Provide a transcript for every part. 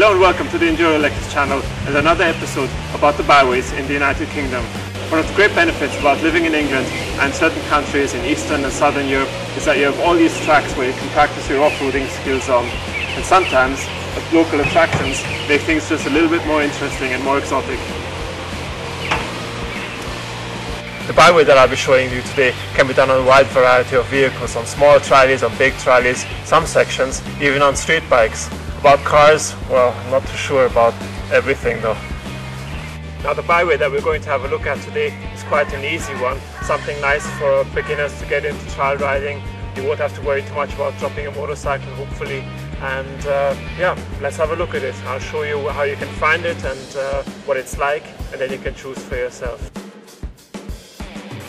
Hello and welcome to the Enduro Alexis channel and another episode about the byways in the United Kingdom. One of the great benefits about living in England and certain countries in Eastern and Southern Europe is that you have all these tracks where you can practice your off-roading skills on. And sometimes local attractions make things just a little bit more interesting and more exotic. The byway that I'll be showing you today can be done on a wide variety of vehicles, on small trolleys, on big trolleys, some sections even on street bikes. About cars, well, I'm not too sure about everything though. Now the byway that we're going to have a look at today is quite an easy one, something nice for beginners to get into trial riding. You won't have to worry too much about dropping a motorcycle hopefully and uh, yeah, let's have a look at it. I'll show you how you can find it and uh, what it's like and then you can choose for yourself.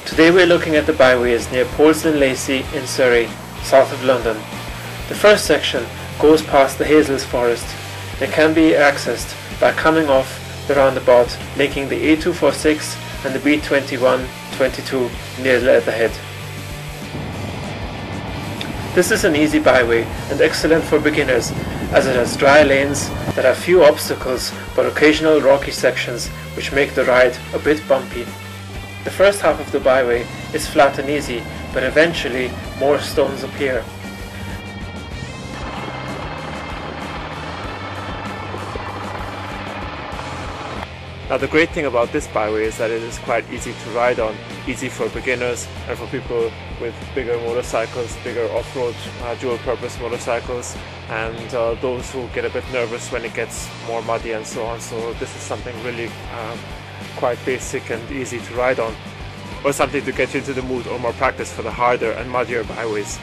Today we're looking at the byways near Polesden Lacey in Surrey, south of London. The first section goes past the Hazels Forest. It can be accessed by coming off the roundabout linking the A246 and the B2122 near Leatherhead. This is an easy byway and excellent for beginners as it has dry lanes that have few obstacles but occasional rocky sections which make the ride a bit bumpy. The first half of the byway is flat and easy but eventually more stones appear. Now the great thing about this byway is that it is quite easy to ride on, easy for beginners and for people with bigger motorcycles, bigger off-road uh, dual-purpose motorcycles and uh, those who get a bit nervous when it gets more muddy and so on. So this is something really um, quite basic and easy to ride on or something to get you into the mood or more practice for the harder and muddier byways.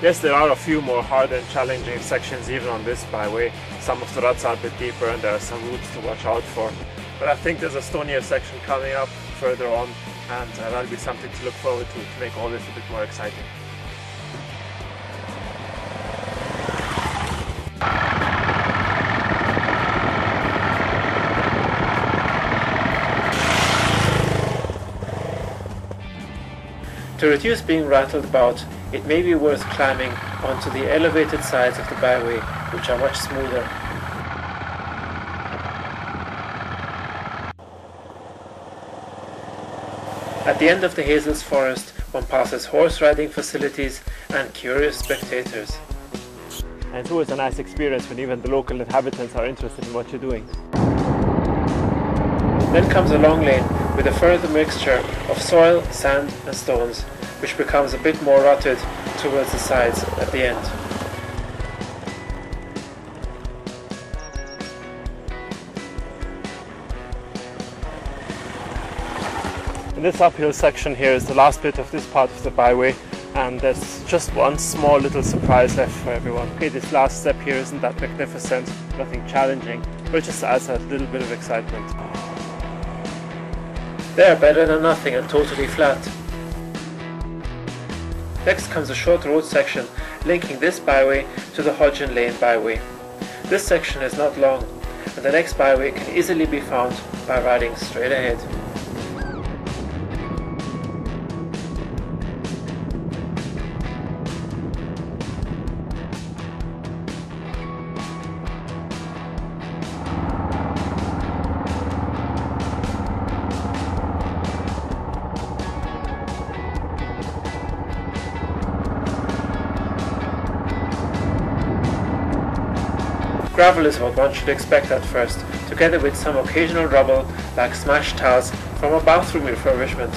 Yes, there are a few more hard and challenging sections even on this byway. Some of the ruts are a bit deeper and there are some roots to watch out for. But I think there's a stonier section coming up further on and uh, that'll be something to look forward to to make all this a bit more exciting. To reduce being rattled about, it may be worth climbing onto the elevated sides of the byway, which are much smoother. At the end of the Hazels Forest, one passes horse riding facilities and curious spectators. And it's always a nice experience when even the local inhabitants are interested in what you're doing. Then comes a long lane with a further mixture of soil, sand and stones, which becomes a bit more rutted towards the sides at the end. This uphill section here is the last bit of this part of the byway and there's just one small little surprise left for everyone. Okay, this last step here isn't that magnificent, nothing challenging, but it just adds a little bit of excitement. They're better than nothing and totally flat. Next comes a short road section linking this byway to the Hodgen Lane byway. This section is not long and the next byway can easily be found by riding straight ahead. Gravel is what one should expect at first, together with some occasional rubble like smashed tiles from a bathroom refurbishment.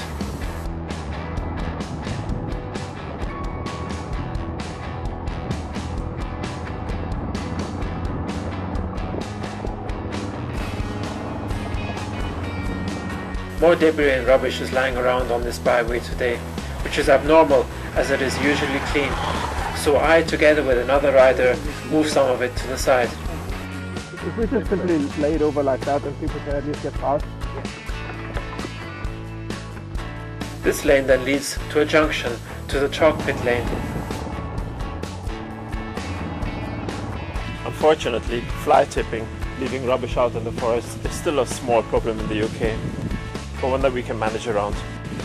More debris and rubbish is lying around on this byway today, which is abnormal as it is usually clean. So I, together with another rider, move some of it to the side. If we just simply lay it over like that, and people can at least get past. This lane then leads to a junction to the chalk pit lane. Unfortunately, fly tipping, leaving rubbish out in the forest, is still a small problem in the UK, but one that we can manage around.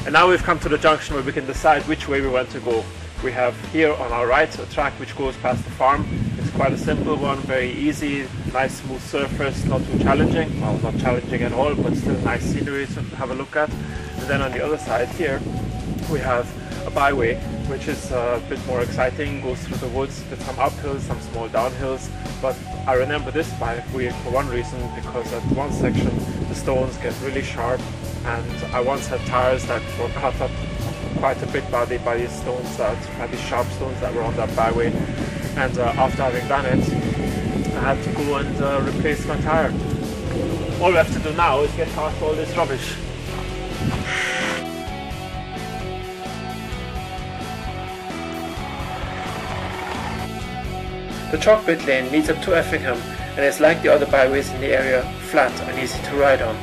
And now we've come to the junction where we can decide which way we want to go. We have here on our right a track which goes past the farm. Quite a simple one, very easy, nice smooth surface, not too challenging. Well, not challenging at all, but still nice scenery to have a look at. And then on the other side here, we have a byway, which is a bit more exciting, goes through the woods with some uphills, some small downhills. But I remember this byway for one reason, because at one section the stones get really sharp and I once had tires that were cut up quite a bit by, the, by the stones, that, by these sharp stones that were on that byway. And uh, after having done it, I had to go and uh, replace my tire. All we have to do now is get past all this rubbish. The Chalkpit lane leads up to Effingham and is like the other byways in the area, flat and easy to ride on.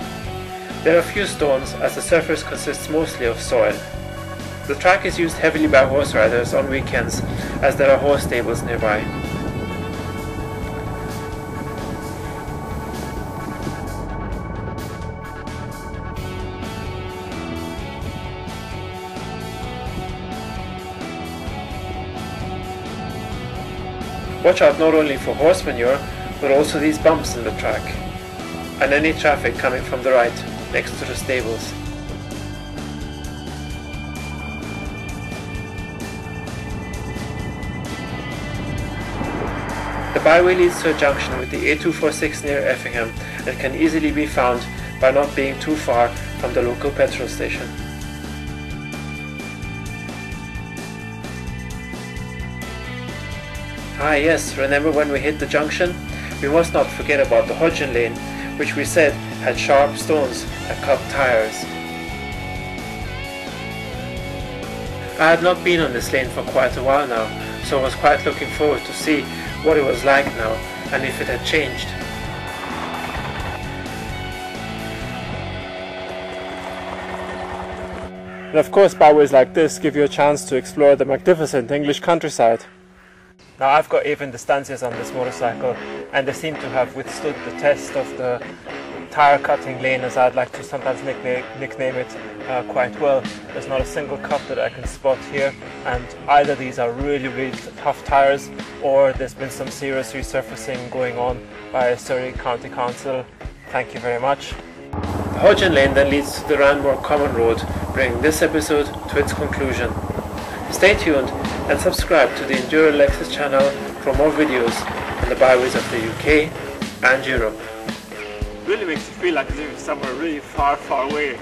There are few stones as the surface consists mostly of soil. The track is used heavily by horse riders on weekends as there are horse stables nearby. Watch out not only for horse manure, but also these bumps in the track, and any traffic coming from the right next to the stables. The byway leads to a junction with the A246 near Effingham and can easily be found by not being too far from the local petrol station. Ah yes, remember when we hit the junction? We must not forget about the Hodgen lane, which we said had sharp stones and cut tires. I had not been on this lane for quite a while now, so I was quite looking forward to see what it was like now and if it had changed. And of course byways like this give you a chance to explore the magnificent English countryside. Now I've got even the Distanzias on this motorcycle and they seem to have withstood the test of the tire cutting lane as I'd like to sometimes nickname, it uh, quite well. There's not a single cut that I can spot here and either these are really really tough tires or there's been some serious resurfacing going on by Surrey County Council. Thank you very much. The Hodgen Lane then leads to the Ranmore Common Road, bringing this episode to its conclusion. Stay tuned and subscribe to the Enduro Alexis channel for more videos on the byways of the UK and Europe. Really makes you feel like you're somewhere really far, far away.